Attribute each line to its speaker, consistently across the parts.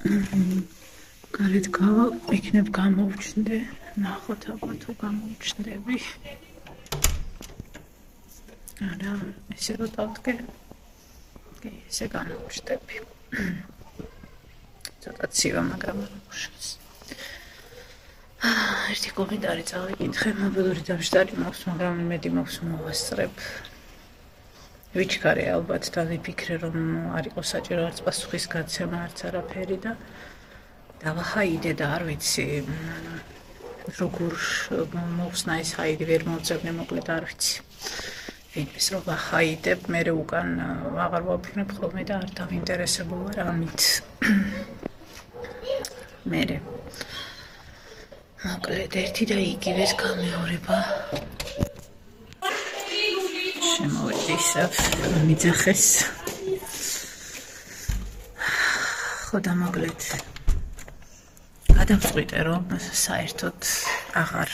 Speaker 1: გარეთ გავა, იქნებ გამოვჩნდე, ნახოთ აბა თუ გამოვჩნდები. არა, ესე რომ დავდგე. კი, ესე გამოვჩნდები. ცოტა ცივა, მაგრამ აა, ერთი კომენტარი წავიკითხე, მობილური დამშტარი მაქვს, მაგრამ მედი მაქვს მოვასწრებ. ვიჩქარე ალბათ და ვიფიქრე რომ არ იყოს საჭირო არც პასუხის გაცემა არც არაფერი და დავახაიდე და არ ვიცი როგორ მოხსნა ეს ჰაიდი ვერ მოძებნე მოკლედ არ ვიცი. ვინმეს რომ ვახაიდებ მე უკან აღარ ვაფრნებ ხოლმე და არ დავინტერესებულ ვარ ამით. მე მოკლედ ერთი და იგივეს გამეორება ისევ მიძახეს. ხო და მოკლედ გადავწყვიტე რომ საერთოდ აღარ.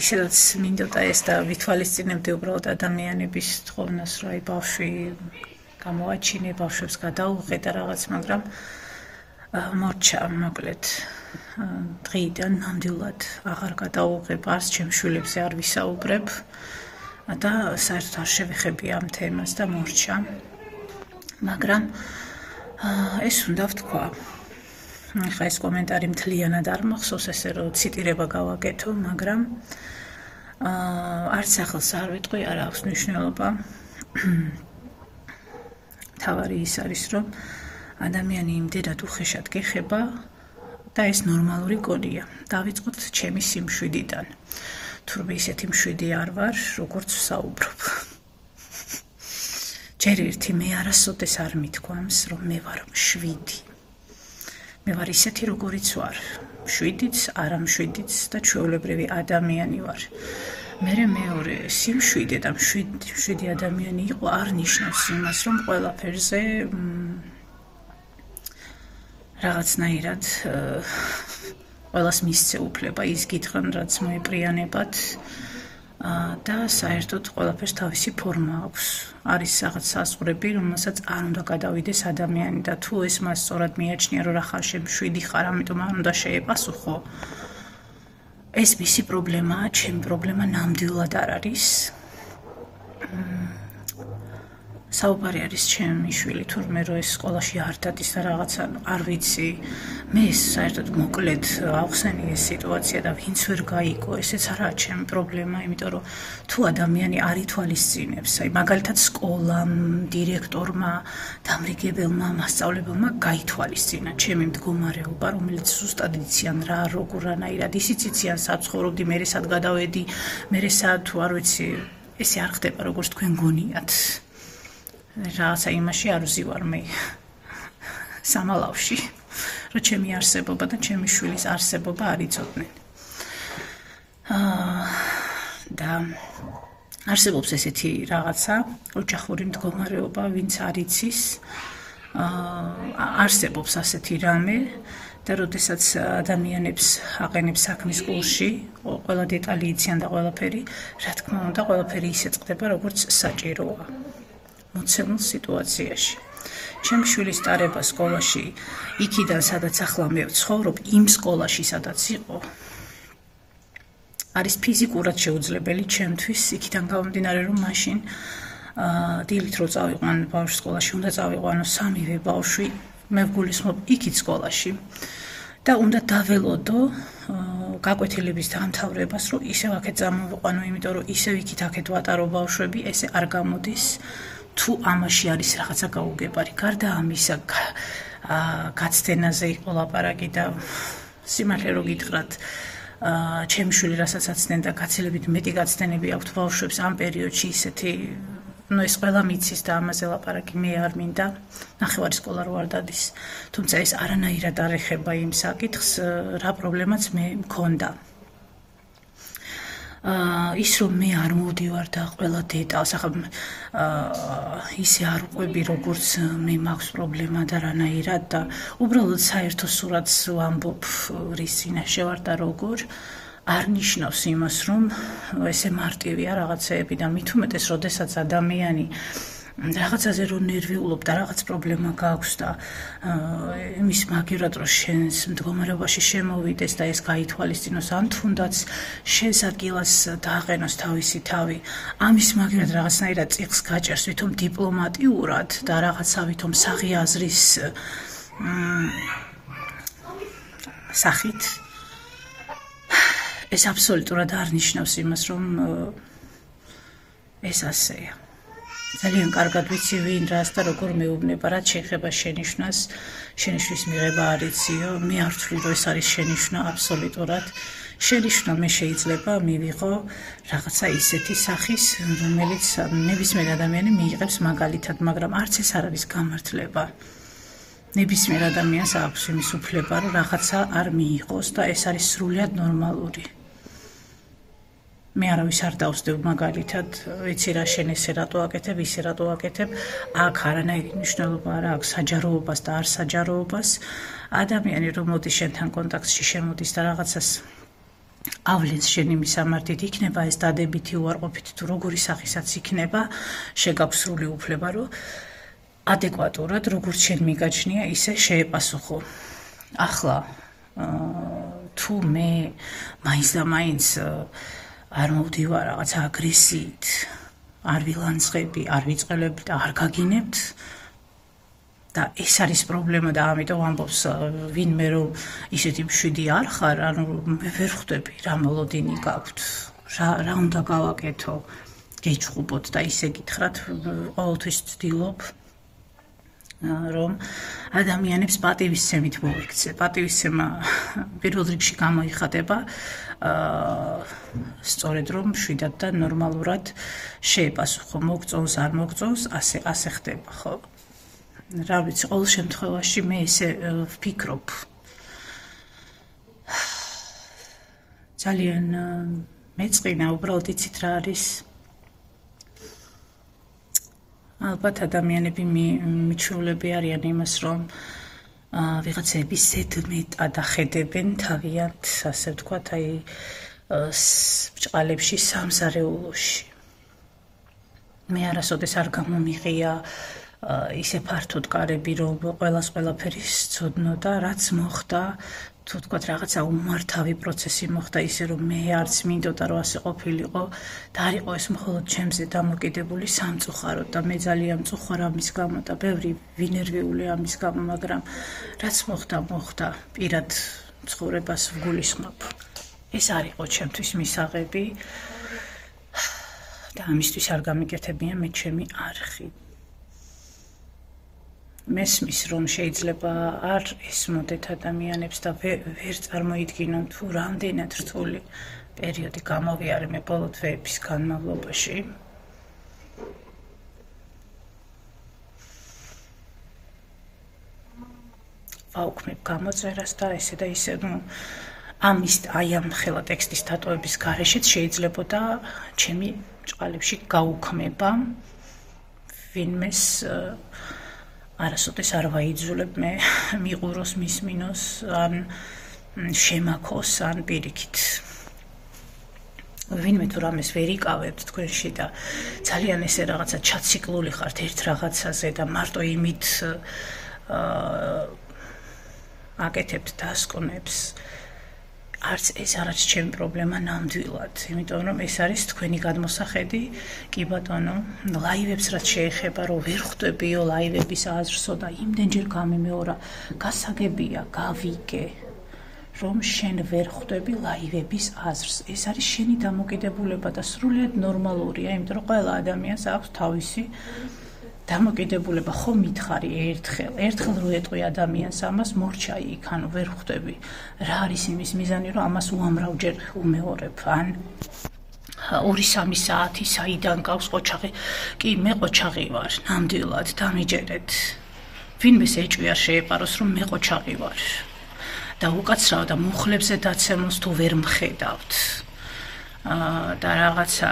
Speaker 1: ისედაც მინდოდა ეს და ვითვალისწინებდი უბრალოდ ადამიანების თხოვნას რომ აი ბავშვი გამოაჩინე ბავშვებს გადაუღე და რაღაც მაგრამ მორჩა მოკლედ. დღიდან ნამდვილად აღარ გადაუღებ არც ჩემ შვილებზე არ ვისაუბრებ და საერთოდ არ შევეხები ამ თემას და მორჩა. მაგრამ ეს უნდა ვთქვა. ახლა ეს კომენტარი მთლიანად არ მახსოვს ესე რომ ციტირება გავაკეთო, მაგრამ აა არც ახალს არ ვიტყვი, არ აქვს მნიშვნელობა. თავარი ის არის რომ ადამიანი იმდენად უხეშად გეხება და ეს ნორმალური კოდია. დავიწყოთ ჩემი სიმშვიდიდან. თურმე ისეთი მშვიდი არ ვარ, როგორც საუბრობ. ჯერ ერთი მე არასოდეს არ მithქვამს, რომ მე ვარ მშვიდი. მე ვარ ისეთი, როგორიც ვარ. მშვიდიც, არა მშვიდიც და ჩვეულებრივი ადამიანი ვარ. მე მეორე სიმშვიდე და მშვიდი, მშვიდი ადამიანი იყო არ ნიშნავს იმას, რომ ყველაფერზე რაღაცნაირად ყოველას მისცე უფლება ის გითხრან რაც მოეპრიანებათ და საერთოდ ყველაფერს თავისი ფორმა აქვს. არის რაღაც საზღვრები, რომელსაც არ უნდა გადავიდეს ადამიანი და თუ ეს მას სწორად მიაჩნია, რომ ახალ შემშვიდი ხარ, ამიტომ არ უნდა შეეპასუხო. ეს მისი პრობლემაა, ჩემი პრობლემა ნამდვილად არ არის. საუბარი არის ჩემი შვილი თურმე რომ ეს სკოლაში არ დადის და რაღაცა არ ვიცი. მე საერთოდ მოკლედ ახსენი ეს სიტუაცია და ვინც ვერ გაიგო ესეც არაა ჩემი პრობლემა იმიტომ რომ თუ ადამიანი არ ითვალისწინებს აი მაგალითად სკოლამ დირექტორმა დამრიგებელმა მასწავლებელმა გაითვალისწინა ჩემი მდგომარეობა რომელიც ზუსტად იციან რა როგორანაირად ისიც იციან საცხოვრობდი მე რესად გადავედი მე რესად თუ არ ვიცი ესე არ ხდება როგორც თქვენ გონიათ რაღაცა იმაში არ ვზივარ მე სამალავში რომ ჩემი არსებობა და ჩემი შვილის არსებობა არ იცოდნენ. აა და არსებობს ესეთი რაღაცა ოჯახური მდგომარეობა ვინც არ იცის. აა არსებობს ასეთი რამე და როდესაც ადამიანებს აყენებს საქმის კურსში ყველა დეტალი იციან და ყველაფერი რა თქმა უნდა ყველაფერი ისე წდება როგორც საჭიროა მოცემულ სიტუაციაში. ჩემი შვილის დარება სკოლაში, იქიდან სადაც ახლა მე ვცხოვრობ, იმ სკოლაში სადაც იყო, არის ფიზიკურად შეუძლებელი ჩემთვის, იქიდან გამომდინარე რომ მაშინ აა დილით რო წავიყვან ბავშვს სკოლაში, უნდა წავიყვანო სამივე ბავშვი, მე ვგულისხმობ იქით სკოლაში. და უნდა დაველოდო გაკვეთილების დამთავრებას, რომ ისევ აქეთ წამოვიყვანო, იმიტომ რომ ისევ იქით აქეთ ვატარო ბავშვები, ესე არ გამოდის. თუ ამაში არის რაღაცა გაუგებარი. გარდა ამისა, აა გაცდენაზე იყო ლაპარაკი და სიმართლე რო გითხრათ, აა ჩემი შვილი რასაც აცდენ და გაცილებით მეტი გაცდენები აქვს ბავშვებს ამ პერიოდში ისეთი ну ეს ყველა მიცის და ამაზე ლაპარაკი მე არ მინდა ნახევარი სკოლა რო არ დადის თუმცა ეს არანაირად არ ეხება იმ საკითხს რა პრობლემაც მე მქონდა ის რომ მე არ მოვდივარ და ყველა დეტალს ახლა აა ისე არ ყვები როგორც მე მაქვს პრობლემა და რანაირად და უბრალოდ საერთო სურათს ვამბობ რის წინაშე ვარ და როგორ. არ ნიშნავს იმას რომ ესე მარტივია რაღაცეები და მithumetes როდესაც ადამიანი რაღაცაზე რო ნერვიულობ და რაღაც პრობლემა გაქვს და იმის მაგერად რო შენს მდგომარეობაში შემოვიდეს და ეს გაითვალისწინოს ან თუნდაც შესაძლოა დააყენოს თავისი თავი ამის მაგერად რაღაცნაირად წიხს გაჭერს ვითომ დიპლომატიურად და რაღაცა ვითომ საღიაზრის სახით. ეს აბსოლუტურად არ ნიშნავს იმას რომ ეს ასეა ძალიან კარგად ვიცი ვინ რას და როგორ მეუბნება, რაც შეიძლება შენიშნას, შენიშნის მიღება არიციო, მე არ ვთვლი რომ ეს არის შენიშნა აბსოლუტურად. შენიშნა მე შეიძლება მივიღო რაღაცა ისეთი სახის, რომელიც ნებისმიერ ადამიანი მიიღებს მაგალითად, მაგრამ არც ეს არ არის გამართლება. ნებისმიერ ადამიანს აქვს იმის უფლება, რომ რაღაცა არ მიიღოს და ეს არის სრულიად ნორმალური. მე არავის არ დავსდებ მაგალითად, ვიცი რა შენ ესე რატო აკეთებ, ისე რატო აკეთებ, აქ არანაირი მნიშვნელობა არ აქვს საჯაროობას და არ საჯაროობას. ადამიანი რომ მოდის შენთან კონტაქტში, შემოდის და რაღაცას ავლენს შენი მისამართით, იქნება ეს დადებითი უარყოფით თუ როგორი სახისაც იქნება, შეგაქვს სრული უფლება, რომ ადეკვატურად, როგორც შენ მიგაჩნია, ისე შეეპასუხო. ახლა თუ მე მაინც და მაინც არ მოვდივარ რაღაც აგრესიით, არ ვილანცხები, არ ვიწყელებ და არ გაგინებთ. და ეს არის პრობლემა და ამიტომ ამბობს ვინმე რომ ისეთი მშვიდი არ ხარ, ანუ მე ვერ ხვდები რა მოლოდინი გაქვთ. რა რა უნდა გავაკეთო? გეჭყუბოთ და ისე გითხრათ, ყოველთვის ვცდილობ რომ ადამიანებს პატივისცემით მოიქცე. პატივისცემა პირველ რიგში გამოიხატება აა სწორედ რომ შვიდად და ნორმალურად შეეპასუხო მოგწონს არ მოგწონს, ასე ასე ხდება, ხო? რა ვიცი, ყოველ შემთხვევაში მე ესე ვფიქრობ. ძალიან მეწყინა უბრალოდ იცით რა არის? ალბათ ადამიანები მიჩვეულები არიან იმას, რომ ვიღაცები სედმეტა დახედებენ თავიანთ, ასე ვთქვათ, აი ბჭყალებში სამზარეულოში. მე არასოდეს არ გამომიღია ისე ფართოდ კარები, რომ ყოველას ყველაფერი სწოდნო და რაც მოხდა, თუ თქვა რაღაცა უმართავი პროცესი მოხდა ისე რომ მე არც მინდოდა რომ ასე ყოფილიყო. და არ იყო ეს მხოლოდ ჩემზე დამოკიდებული სამწუხაროდ და მე ძალიან მწუხარ ამის გამო და ბევრი ვინერვიული ამის გამო მაგრამ რაც მოხდა მოხდა. პირად ცხოვრებას ვგულისხმობ. ეს არ იყო ჩემთვის მისაღები. და ამისთვის არ გამიკეთებია მე ჩემი არხი მესმის რომ შეიძლება არ ესმოდეთ ადამიანებს და ვერ წარმოიდგინონ თუ რამდენად რთული პერიოდი გამოვიარე მე ბოლო თვეების განმავლობაში. აუქმებ გამოწერას და ესე და ისე ნუ ამის აი ამ ხელა ტექსტის დატოვების გარეშეც შეიძლება და ჩემი ჭყალებში გაუქმება ვინმეს არასოდეს არ ვაიძულებ მე მიყუროს მის მინოს ან შემაქოს ან პირიქით. ვინმე თუ რამეს ვერ იკავებთ თქვენში და ძალიან ესე რაღაცა ჩაციკლული ხართ ერთ რაღაცაზე და მარტო იმით აა აკეთებთ დასკვნებს არც ეს არ არის ჩემი პრობლემა ნამდვილად, იმიტომ რომ ეს არის თქვენი გადმოსახედი, კი ბატონო, ლაივებს რაც შეეხება, რომ ვერ ხვდებიო ლაივების აზრსო და იმდენჯერ გამიმეორა, გასაგებია, გავიგე, რომ შენ ვერ ხვდები ლაივების აზრს. ეს არის შენი დამოკიდებულება და სრულიად ნორმალურია, იმიტომ რომ ყველა ადამიანს აქვს თავისი დამოკიდებულება ხომ მითხარი ერთხელ? ერთხელ რო ეტყვი ადამიანს ამას მორჩაი იქ ანუ ვერ ხვდები. რა არის იმის მიზანი რომ ამას უამრავჯერ უმეორებ? ან 2-3 საათი საიდან გავს ყოჩაღი? კი მე ყოჩაღი ვარ ნამდვილად დამიჯერეთ. ვინმეს ეჭვია შეეპაროს რომ მე ყოჩაღი ვარ. და უკაცრავ და მუხლებზე დაცემოს თუ ვერ მხედავთ. აა და რაღაცა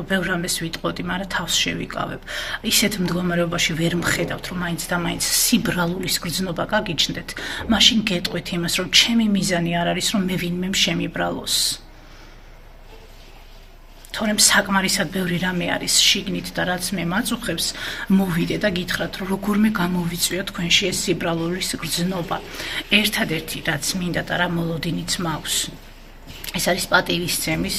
Speaker 1: ხო, ბევრ რამეს ვიტყოდი, მაგრამ თავს შევიკავებ. ისეთ მდგომარეობაში ვერ მხედავთ, რომ მაინც და მაინც სიბრალულის გრძნობა გაგიჩნდეთ. მაშინ გეტყვით იმას, რომ ჩემი მიზანი არ არის, რომ მე ვინმე შემიბრალოს. თორემ საკმარისად ბევრი რამე არის შიგნით და რაც მე მაწუხებს მოვიდე და გითხრათ რომ როგორმე გამოვიწვიო თქვენში ეს სიბრალურის გრძნობა ერთადერთი რაც მინდა და რა მოლოდინიც მაქვს ეს არის პატივისცემის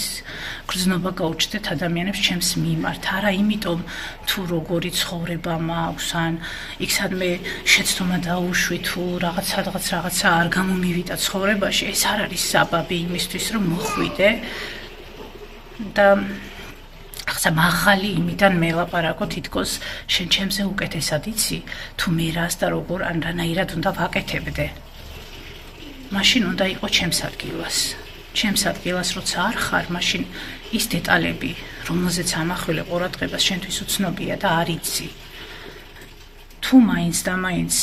Speaker 1: გრძნობა გაუჩნდეთ ადამიანებს ჩემს მიმართ. არა იმიტომ თუ როგორი ცხოვრება მაქვს ან იქ სადმე შეცდომა დაუშვი თუ რაღაც სადღაც რაღაცა არ გამომივიდა ცხოვრებაში ეს არ არის საბაბი იმისთვის რომ მოხვიდე. და ახლა მაღალი იმიდან მელაპარაკო თითქოს შენ ჩემზე უკეთესად იცი თუ მე რას და როგორ ან რანაირად უნდა ვაკეთებდე. მაშინ უნდა იყოს ჩემს ადგილას ჩემს ადგილას როცა არ ხარ მაშინ ის დეტალები რომელზეც ამახვილე ყურადღებას შენთვის უცნობია და არ იცი თუ მაინც და მაინც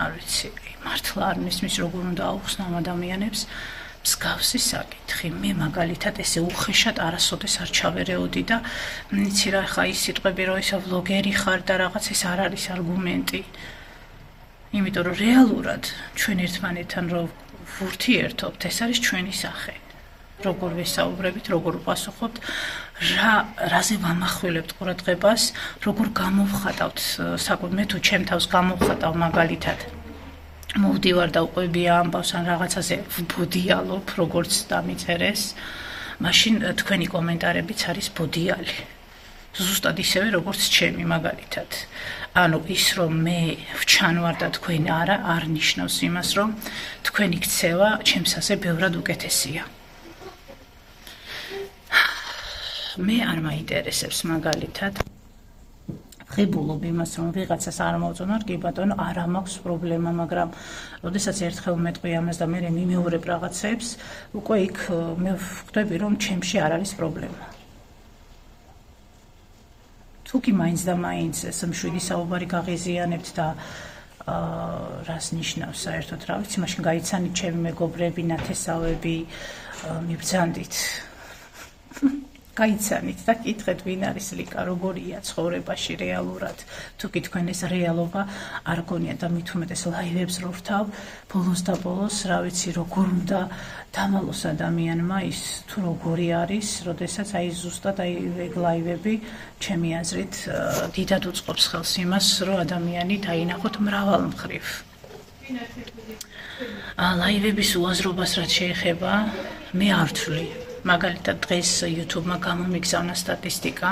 Speaker 1: არ ვიცი მართლა არ მისმის როგორ უნდა აუხსნამ ადამიანებს მსგავსი საკითხი. მე მაგალითად ესე უხეშად არასოდეს არ ჩავერეოდი და იცი რა ხა ის სიტყვები რომ ისე ვლოგერი ხარ და რაღაც ეს არ არის არგუმენტი. იმიტომ რომ რეალურად ჩვენ ერთმანეთთან რო ვურთიერთობთ, ეს არის ჩვენი სახე. როგორ ვესაუბრებით, როგორ ვპასუხობთ, რა რაზე ვამახვილებთ ყურადღებას, როგორ გამოვხატავთ საკუთარ მე თუ ჩემ თავს გამოვხატავ მაგალითად. მოვდივარ და უყვებია ამბავს ან რაღაცაზე ვბოდიალობ როგორც დამიწერეს მაშინ თქვენი კომენტარებიც არის ბოდიალი ზუსტად ისევე როგორც ჩემი მაგალითად ანუ ის რომ მე ვჩანვარ და თქვენ არა არ ნიშნავს იმას რომ თქვენი ქცევა ჩემსაზე ბევრად უკეთესია მე არ მაინტერესებს მაგალითად ღებულობ იმას, რომ ვიღაცას არ მოწონარ, კი ბატონო, არა მაქვს პრობლემა, მაგრამ ოდესაც ერთხელ მეტყვი ამას და მე მიმეორებ რაღაცებს, უკვე იქ მე ვხვდები, რომ ჩემში არ არის პრობლემა. თუ კი მაინც და მაინც ეს მშვიდი საუბარი გაღიზიანებთ და აა რას ნიშნავს საერთოდ რა ვიცი, მაშინ გაიცანით ჩემი მეგობრები, ნათესავები, მიბძანდით. გაიცანით და კითხეთ ვინ არის ლიკა როგორია ცხოვრებაში რეალურად? თუ კი თქვენ ეს რეალობა არ გონია და მით უმეტეს ლაივებს რო ვრთავ ბოლოს და ბოლოს რა ვიცი როგორ უნდა დამალოს ადამიანმა ის თუ როგორი არის როდესაც აი ზუსტად აი ეგ ლაივები ჩემი აზრით დიდად უწყობს ხელს იმას რომ ადამიანი დაინახოთ მრავალ მხრივ. ა ლაივების უაზრობას რაც შეეხება მე არ ვთვლი მაგალითად დღეს YouTube-მა გამომიგზავნა სტატისტიკა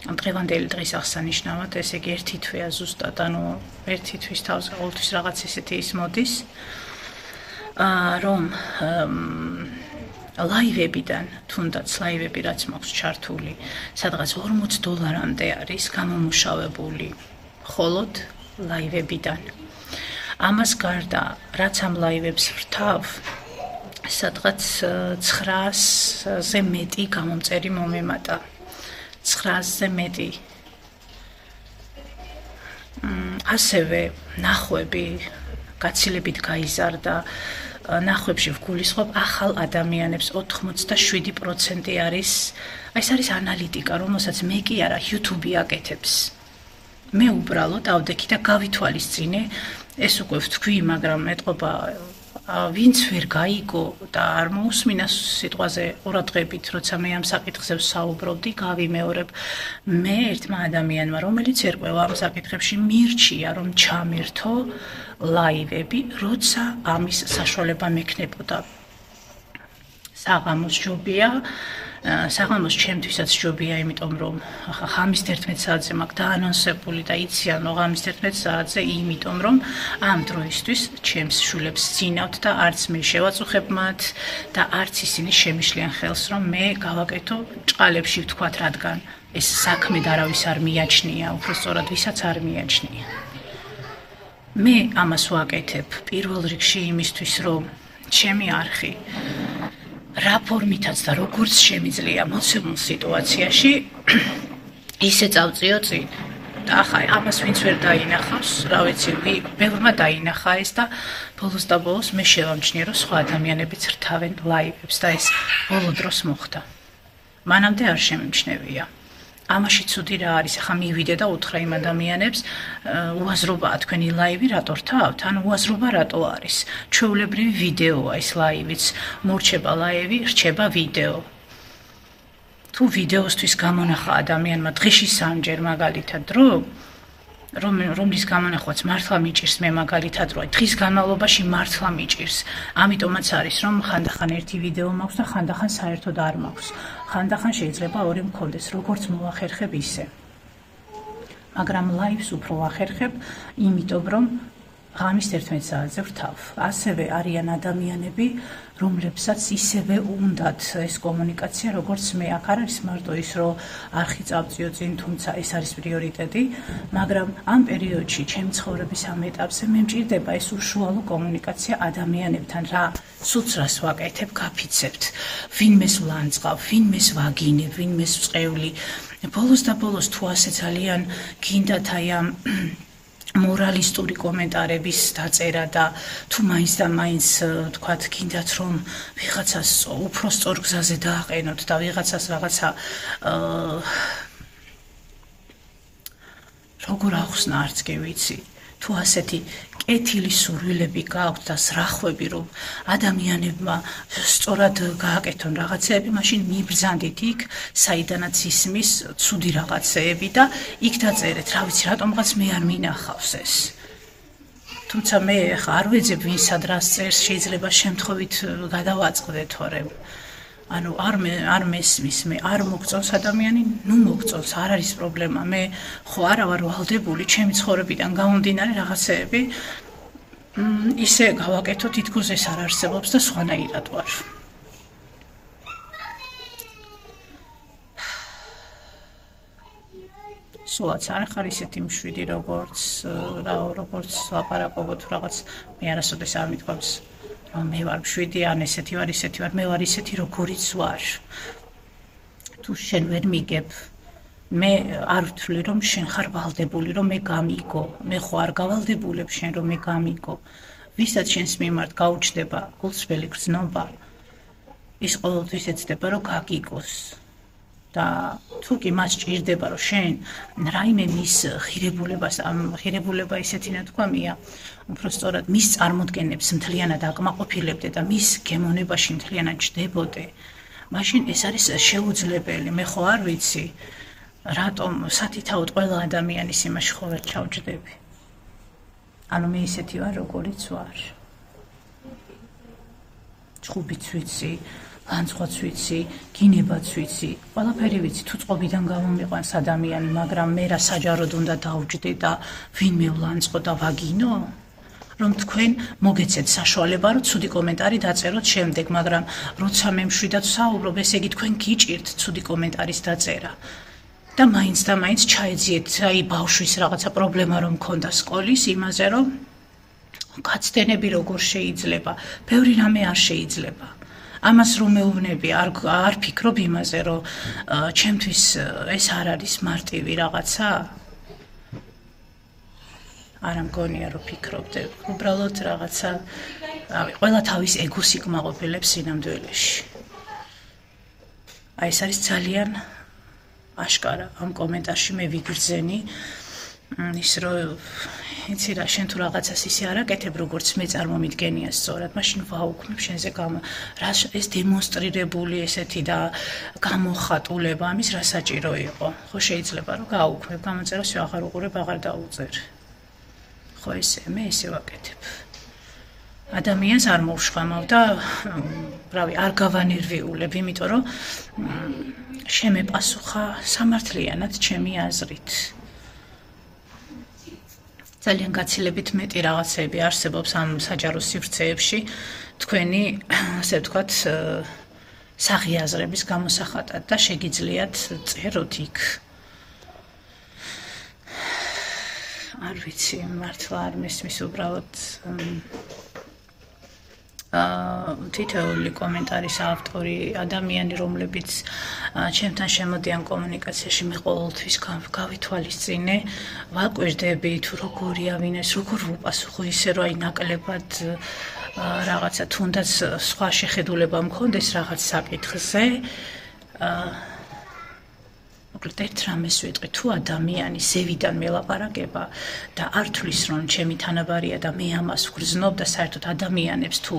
Speaker 1: დღევანდელი დღის აღსანიშნავად, ესე იგი ერთი თვეა ზუსტად, ანუ ერთი თვის თავზე ყოველთვის რაღაც ისეთი ის მოდის. აა რომ ლაივებიდან, თუნდაც ლაივები რაც მაქვს ჩართული, სადღაც 40 დოლარამდე არის გამომუშავებული ხოლოდ ლაივებიდან. ამას გარდა, რაც ამ ლაივებს ვრთავ, სადღაც 900-ზე მეტი გამომწერი მომემატა. 900-ზე მეტი. მ ასევე ნახვები გაცილებით გაიზარდა. ნახვებში ვგულისხმობ ახალ ადამიანებს 87% არის. აი ეს არის ანალიტიკა, რომელსაც მე კი არა YouTube-ი აკეთებს. მე უბრალოდ ავდექი და გავითვალისწინე ეს უკვე ვთქვი, მაგრამ ეთყობა ვინც ვერ გაიგო და არ მოусმინა სიტყვაზე ყურადღებით, როცა მე ამ საკითხზე ვსაუბრობდი, გავიმეორებ მე ერთმა ადამიანმა, რომელიც ერკვევა ამ საკითხებში, მირჩია, რომ ჩამერთო ლაივები, როცა ამის საშუალება მექნებოდა. საღამოს ჯობია საღამოს ჩემთვისაც ჯობია, იმიტომ რომ ხამის 11 საათზე მაქვს დაანონსებული და იციან, რომ ხამის 11 საათზე, იმიტომ რომ ამ დროისთვის ჩემს შულებს ძინავთ და არც მე შევაწუხებ მათ და არც ისინი შემიშლიან ხელს, რომ მე გავაკეთო ჭყალებში ვთქვათ, რადგან ეს საქმე დარავის არ მიაჩნია, უფრო სწორად ვისაც არ მიაჩნია. მე ამას ვაკეთებ პირველ რიგში იმისთვის, რომ ჩემი არხი რა ფორმითაც და როგორც შემიძლია მოცემულ სიტუაციაში ისე წავწიო წინ. და ახლა ამას ვინც ვერ დაინახავს, რა ვიცი, ბევრმა დაინახა ეს და ბოლოს და ბოლოს მე შევამჩნიე, რომ სხვა ადამიანებიც რთავენ ლაივებს და ეს ბოლო დროს მოხდა. მანამდე არ შემიმჩნევია. ამაში ცუდი რა არის? ახლა მივიდე და უთხრა იმ ადამიანებს უაზრობაა თქვენი ლაივი რატო რთავთ ან უაზრობა რატო არის? ჩვეულებრივი ვიდეოა ეს ლაივიც. მორჩება ლაივი რჩება ვიდეო. თუ ვიდეოსთვის გამონახა ადამიანმა დღეში სამჯერ მაგალითად დრო რომ რომლის გამონახვაც მართლა მიჭირს მე მაგალითად რო დღის განმავლობაში მართლა მიჭირს. ამიტომაც არის რომ ხანდახან ერთი ვიდეო მაქვს და ხანდახან საერთოდ არ მაქვს. ხანდახან შეიძლება ორი მქონდეს როგორც მოახერხებ ისე. მაგრამ ლაივს უფრო ახერხებ იმიტომ რომ ღამის 11 საათზე ვრთავ. ასევე არიან ადამიანები, რომლებსაც ისევე უნდათ ეს კომუნიკაცია, როგორც მე. აქ არის მარტო ის, რომ არხი წავწიო წინ, თუმცა ეს არის პრიორიტეტი, მაგრამ ამ პერიოდში, ჩემი ცხოვრების ამ ეტაპზე მე მჭირდება ეს უშუალო კომუნიკაცია ადამიანებთან, რა სულს რას ვაკეთებ, გაფიცებთ. ვინმეს ვლანძღავ, ვინმეს ვაგინებ, ვინმეს ვწყევლი. ბოლოს და ბოლოს თუ ასე ძალიან გინდათ აი ამ მორალისტური კომენტარების დაწერა და თუ მაინც და მაინც თქვათ გინდათ რომ ვიღაცას უფრო სწორ გზაზე დააყენოთ და ვიღაცას რაღაცა როგორ ახსნა არც კი ვიცი თუ ასეთი კეთილი სურვილები გააქვთ და სრახვები რომ ადამიანებმა სწორად გააკეთონ რაღაცეები, მაშინ მიბრძანდით იქ, საიდანაც ისმის ცუდი რაღაცეები და იქ დაწერეთ, რა ვიცი, რატომღაც მე არ მინახავს ეს. თუმცა მე ხა არ ვეძებ ვინ სადრას წერს, შეიძლება შემთხვევით გადავაწყდე თორემ. ანუ არ მე არ მესმის მე არ მოგწონს ადამიანი ნუ მოგწონს არ არის პრობლემა. მე ხო არა ვარ ვალდებული ჩემი ცხოვრებიდან გამომდინარე რაღაცეები. ისე გავაკეთო თითქოს ეს არ არსებობს და სხვანაირად ვარ. სულაც არ ხარ ისეთი მშვიდი როგორც რა როგორც ლაპარაკობ თუ რაღაც მე არასოდეს არ მithქვამს რომ მე ვარ მშვიდი ან ესეთი ვარ ისეთი ვარ მე ვარ ისეთი როგორიც ვარ. თუ შენ ვერ მიგებ მე არ ვთვლი რომ შენ ხარ ვალდებული რომ მე გამიგო. მე ხო არ გავალდებულებ შენ რომ მე გამიგო. ვისაც შენს მიმართ გაუჩნდება გულწრფელი გრძნობა ის ყოველთვის ეცდება რომ გაგიგოს და თუ კი მას ჭირდება რომ შენ რაიმე მის ღირებულებას ღირებულება ისეთი ნათქვამია უფრო სწორად მის წარმოდგენებს მთლიანად აკმაყოფილებდე და მის გემონებაში მთლიანად ჯდებოდე მაშინ ეს არის შეუძლებელი. მე ხო არ ვიცი რატომ სათითაოდ ყველა ადამიანის იმაში ხო ვერ ჩავჯდები? ანუ მე ისეთი ვარ როგორიც ვარ. ჩხუბიც ვიცი განწყობაც ვიცი, გინებაც ვიცი, ყველაფერი ვიცი, თუ წყობიდან გამომიყვანს ადამიანი, მაგრამ მე რა საჯაროდ უნდა დაუჯდე და ვინმე ვლანწყო და ვაგინო? რომ თქვენ მოგეცეთ საშუალება, რომ ცუდი კომენტარი დაწეროთ შემდეგ, მაგრამ როცა მე მშვიდად საუბრობ, ესე იგი თქვენ გიჭირთ ცუდი კომენტარის დაწერა. და მაინც და მაინც ჩაეძიეთ აი ბავშვის რაღაცა პრობლემა რომ მქონდა სკოლის იმაზე, რომ კაცდენები როგორ შეიძლება, ბევრი რამე არ შეიძლება. ამას რომ მეუბნები არ არ ფიქრობ იმაზე რომ ჩემთვის ეს არ არის მარტივი რაღაცა? არ ამგონია რომ ფიქრობდე. უბრალოდ რაღაცა რავი ყველა თავის ეგოს იკმაყოფილებს სინამდვილეში. აი ეს არის ძალიან აშკარა ამ კომენტარში მე ვიგრძენი ის რომ იცი რა შენ თუ რაღაცას ისე არ აკეთებ როგორც მე წარმომიდგენია სწორად მაშინ ვაუქმებ შენზე გამ რა ეს დემონსტრირებული ესეთი და გამოხატულება ამის რა საჭირო იყო? ხო შეიძლება რომ გააუქმებ გამოწერას აღარ უყურებ აღარ დაუწერ. ხო ესე მე ესე ვაკეთებ. ადამიანს არ მოუშხამავ და რავი არ გავანერვიულებ იმიტომ რომ შემეპასუხა სამართლიანად ჩემი აზრით ძალიან გაცილებით მეტი რაღაცები არსებობს ამ საჯარო სივრცეებში. თქვენი ასე ვთქვათ საღიაზრების გამოსახატად და შეგიძლიათ წეროთ იქ. არ ვიცი მართლა არ მესმის უბრალოდ თითოეული კომენტარის ავტორი ადამიანი რომლებიც ჩემთან შემოდიან კომუნიკაციაში მე ყოველთვის გავითვალისწინე. ვაკვირდები თუ როგორია ვინეს როგორ ვუპასუხო ისე რომ აი ნაკლებად რაღაცა თუნდაც სხვა შეხედულება მქონდეს რაღაც საკითხზე მოკლედ ერთ რამეს ვიტყვი. თუ ადამიანი ზევიდან მელაპარაკება და არ თulis რომ ჩემი თანაბარია და მე ამას ვგრძნობ და საერთოდ ადამიანებს თუ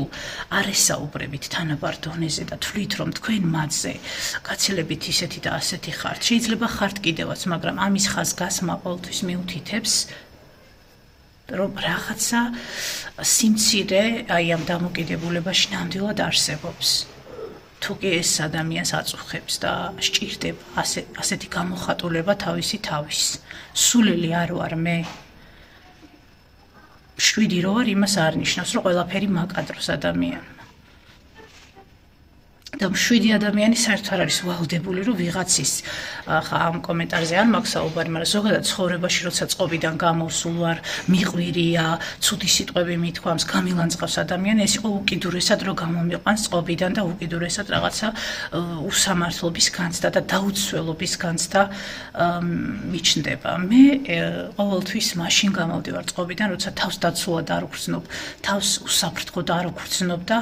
Speaker 1: არ ესაუბრებით თანაბარ დონეზე და თვლით რომ თქვენ მათზე გაცილებით ისეთი და ასეთი ხართ. შეიძლება ხართ კიდევაც მაგრამ ამის ხაზ გასმა ყოველთვის მიუთითებს რომ რაღაცა სიმცირე აი ამ დამოკიდებულებაში ნამდვილად არსებობს თუ კი ეს ადამიანს აწუხებს და სჭირდება ასე ასეთი გამოხატულება თავისი თავის. სულელი არ ვარ მე შვიდი რო არ იმას არ ნიშნავს რომ ყველაფერი მაკადროს ადამიანმა და შვიდი ადამიანი საერთოდ არ არის ვალდებული რომ ვიღაცის ხა ამ კომენტარზე არ მაქვს საუბარი, მაგრამ ზოგადად ცხოვრებაში როცა წყობიდან გამოსულ ვარ, მიყვირია, ცუდი სიტყვები მithქვამს, გამილანძღავს ადამიანი, ეს იყო უკიდურესად რომ გამომიყვანს წყობიდან და უკიდურესად რაღაცა უსამართლობის განცდა და დაუცველობის განცდა მიჩნდება. მე ყოველთვის მაშინ გამოვდივარ წყობიდან, როცა თავს დაცულად არ ვგრძნობ, თავს უსაფრთხოდ არ ვგრძნობ და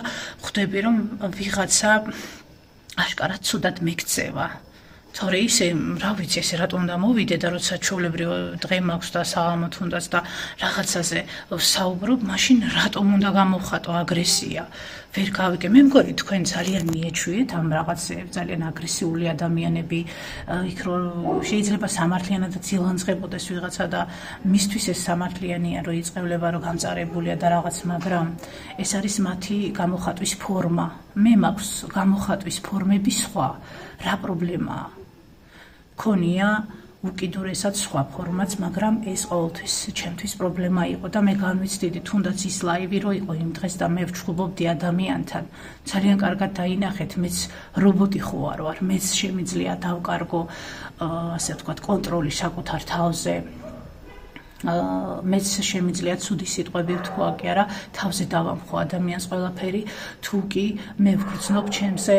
Speaker 1: ხვდები რომ ვიღაცა აშკარად ცუდად მიქცევა. თორე ისე, რა ვიცი, ესე რატომ უნდა მოვიდე და როცა ჩულებრივ დღე მაქვს და საამოთ უნდაც და რაღაცაზე საუბრობ, მაშინ რატომ უნდა გამოვხატო აგრესია? ვერ გავიგე. მე მგონი თქვენ ძალიან მიეჩვიეთ ამ რაღაცეებს, ძალიან აგრესიული ადამიანები, იქ რომ შეიძლება სამართლიანადაც ილანძღებოდეს ვიღაცა და მისთვის ეს სამართლიანია, რომ იწევლება, რომ გამწარებულია და რაღაც, მაგრამ ეს არის მათი გამოხატვის ფორმა. მე მაქვს გამოხატვის ფორმები სხვა. რა პრობლემაა? ქონია უკიდურესად სხვა ფორმაც, მაგრამ ეს ყოველთვის ჩემთვის პრობლემა იყო და მე განვიცდიდი თუნდაც ის ლაივი რო იყო იმ დღეს და მე ვჩხუბობდი ადამიანთან. ძალიან კარგად დაინახეთ, მეც რობოტი ხო არ ვარ, მეც შემიძლია დავკარგო ასე ვთქვათ კონტროლი საკუთარ თავზე. აა მეც შემიძლია ცუდი სიტყვები ვთქვა, კი არა, თავზე დავამხო ადამიანს ყველაფერი, თუ კი მე ვგრძნობ ჩემზე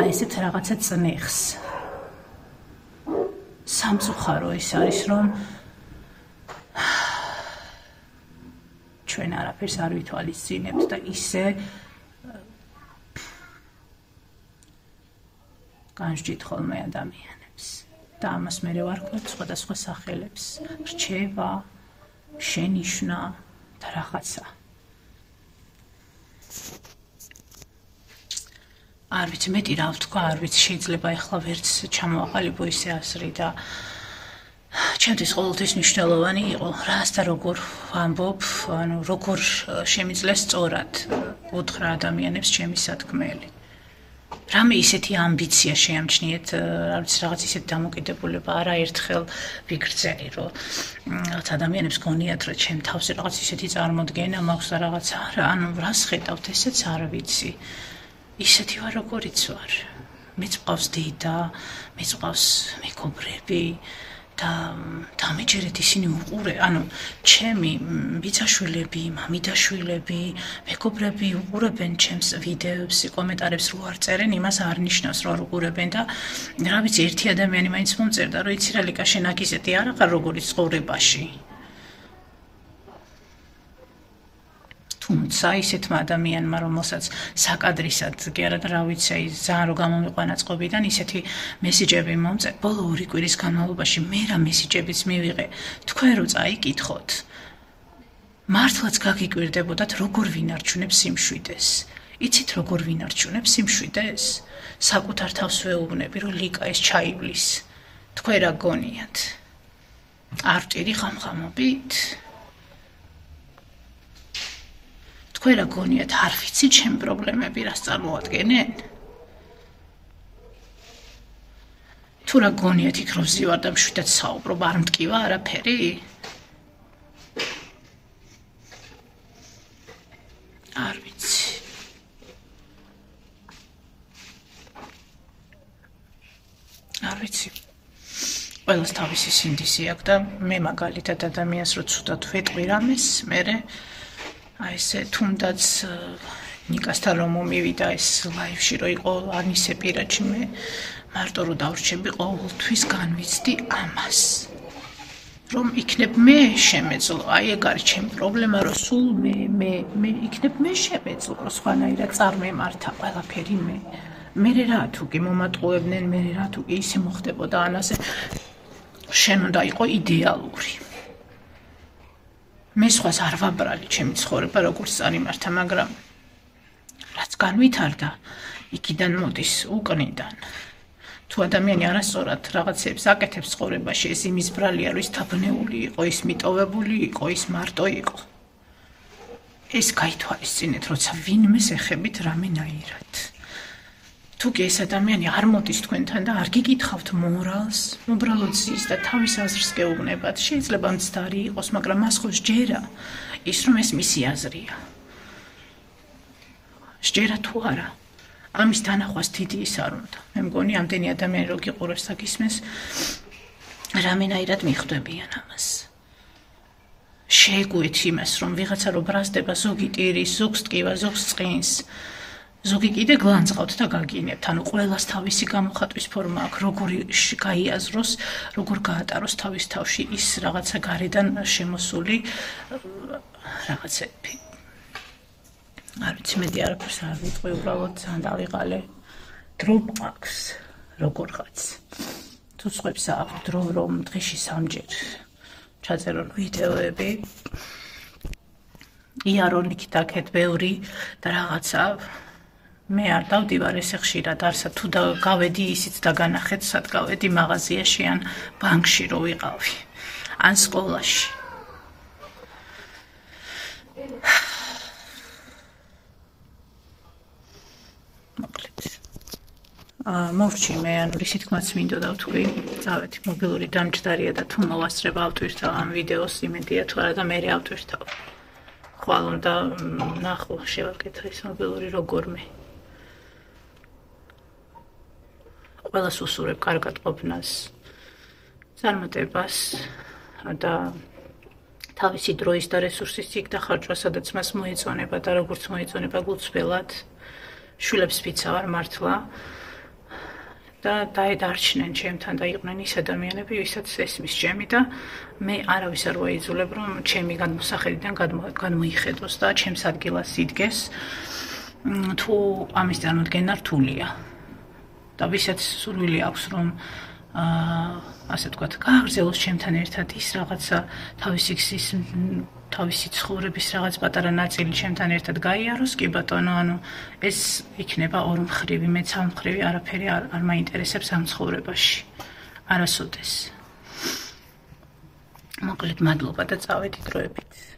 Speaker 1: აი ესეთ რაღაცა წნეხს. სამწუხარო ის არის რომ ჩვენ არაფერს არ ვითვალისწინებთ და ისე განსჯით ხოლმე ადამიანებს და ამას მე ვარ ყვეთ სხვადასხვა სახელებს. რჩევა შენიშნა და რაღაცა არ ვიცი მეტი რა ვთქვა, არ ვიცი შეიძლება ახლა ვერც ჩამოაყალიბო ისე ასრი და ჩემთვის ყოველთვის მნიშვნელოვანი იყო რას და როგორ ვამბობ, ანუ როგორ შემიძლია სწორად უთხრა ადამიანებს ჩემი სათქმელი. რამე ისეთი ამბიცია შეამჩნიეთ, რა ვიცი რაღაც ისეთი დამოკიდებულება არა ერთხელ ვიგრძელი, რომ რაღაც ადამიანებს გონიათ, რომ ჩემ თავზე რაღაც ისეთი წარმოდგენა მაქვს და რაღაც არა, ანუ რას ხედავთ, ესეც არ ვიცი. ისეთი ვარ როგორიც ვარ. მეც ყავს დედა, მეც ყავს მეგობრები და დამეჯერეთ ისინი უყურე, ანუ ჩემი ბიძაშვილები, მამიდაშვილები, მეგობრები უყურებენ ჩემს ვიდეოებს, კომენტარებს რო არ წერენ, იმას არ ნიშნავს რომ არ უყურებენ და რა ვიცი, ერთი ადამიანი მაინც მომწერდა, რომ იცი რა ლიკა შენ აქ ისეთი არ ახარ როგორიც ცხოვრებაში. თუმცა ისეთმა ადამიანმა რომელსაც საკადრისად კი არა რა ვიცი აი ზარო რო გამომიყვანა წყობიდან ისეთი მესიჯები მომწე ბოლო ორი კვირის განმავლობაში მე რა მესიჯებიც მივიღე? თქვენ რო წაიკითხოთ მართლაც გაგიკვირდებოდათ როგორ ვინარჩუნებ სიმშვიდეს იცით როგორ ვინარჩუნებ სიმშვიდეს საკუთარ თავს ვეუბნები რომ ლიკა ეს ჩაივლის თქვენ რა გონიათ? არ ტირი ხამხამობით თქვენ რა გონიათ არ ვიცი ჩემ პრობლემები რას წარმოადგენენ. თუ რა გონიათ იქ რომ ზივარ და მშვიდად საუბრობ არ მткиვა არაფერი? არ ვიცი. არ ვიცი. ყველას თავისი სინდისი აქვს და მე მაგალითად ადამიანს რო ცუდად ვეტყვი რამეს, მე აი ესე თუნდაც ნიკასთან რომ მომივიდა ეს ლაივში რო იყო ანისე პირაჩი მე მარტო რო დავრჩები ყოველთვის განვიცდი ამას. რომ იქნებ მე შემეძლო. აი ეგ არის ჩემი პრობლემა რომ სულ მე მე მე იქნებ მე შემეძლო რომ სხვანაირად წარმემართა ყველაფერი მე. მე რა თუ კი მომატყუებდნენ მე რა თუ კი ისე მოხდებოდა ანაზე. შენ უნდა იყო იდეალური მე სხვას არ ვაბრალი ჩემი ცხოვრება როგორც წარიმართა მაგრამ რაც განვითარდა იქიდან მოდის უკნიდან. თუ ადამიანი არასწორად რაღაცებს აკეთებს ცხოვრებაში ეს იმის ბრალია რომ ის თაბნეული იყო ის მიტოვებული იყო ის მარტო იყო. ეს გაითვალისწინეთ როცა ვინმეს ეხებით რამენაირად თუ კი ეს ადამიანი არ მოდის თქვენთან და არ გიკითხავთ მორალს, უბრალოდ ზის და თავის აზრს გეუბნებათ, შეიძლება მცდარი იყოს, მაგრამ მას ხო შეერა ის რომ ეს მისი აზრია. შეერა თუ არა? ამის თანახვას თითი ის არ უნდა. მე მგონი ამდენი ადამიანი რო გიყურებს და გისმენს რამენაირად მიხვდებიან ამას. შეეგუეთ იმას, რომ ვიღაცა რო ბრაზდება ზოგი ტირის, ზოგს ტკივა, ზოგს წყინს. ზოგი კიდე გლანძღავთ და გაგინებთ. ანუ ყოველას თავისი გამოხატვის ფორმა აქვს, როგორი გაიაზროს, როგორ გაატაროს თავის თავში ის რაღაცა გარედან შემოსული რაღაცები. არ ვიცი მედი არაფერს არ ვიტყვი, უბრალოდ ძალიან დავიყალე. დრო აქვს, როგორღაც. თუ ხვებს აქვს დრო რომ დღეში სამჯერ ჩაწერონ ვიდეოები. იარონიკი დაკეთ ბევრი და რაღაცა მე არ დავდივარ ესე ხშირად არსა თუ გავედი ისიც და განახეთ სად გავედი მაღაზიაში ან ბანკში რო ვიყავი ან სკოლაში. ა მოვჭი მე ანუ რისი თქმაც მინდოდა თქვი წავედი მობილური დამჭდარია და თუ მოვასწრებ ავტვირთავ ამ ვიდეოს იმედია თუ არა და მე ავტვირთავ. ხვალ უნდა ნახო შევაკეთო ეს მობილური როგორმე ყველას უსურებ კარგად ყოფნას წარმატებას და თავისი დროის და რესურსის იქ დახარჯვა სადაც მას მოეწონება და როგორც მოეწონება გულწრფელად შვილებს ფიცავარ მართლა და დაედარჩნენ ჩემთან და იყვნენ ის ადამიანები ვისაც ესმის ჩემი და მე არავის არ ვაიძულებ რომ ჩემი განმოსახედიდან გადმოიხედოს და ჩემს ადგილას იდგეს. თუ ამის წარმოქმნა რთულია და ვისაც სურვილი აქვს რომ აა ასე ვთქვათ, გააგრძელოს ჩემთან ერთად ის რაღაცა თავისი ქსის თავისი ცხოვრების რაღაც პატარა ნაწილი ჩემთან ერთად გაიაროს, კი ბატონო, ანუ ეს იქნება ორმხრივი, მეც ამხრივი, არაფერი არ არ მაინტერესებს ამ ცხოვრებაში. არასოდეს. მოკლედ მადლობა და წავედი დროებით.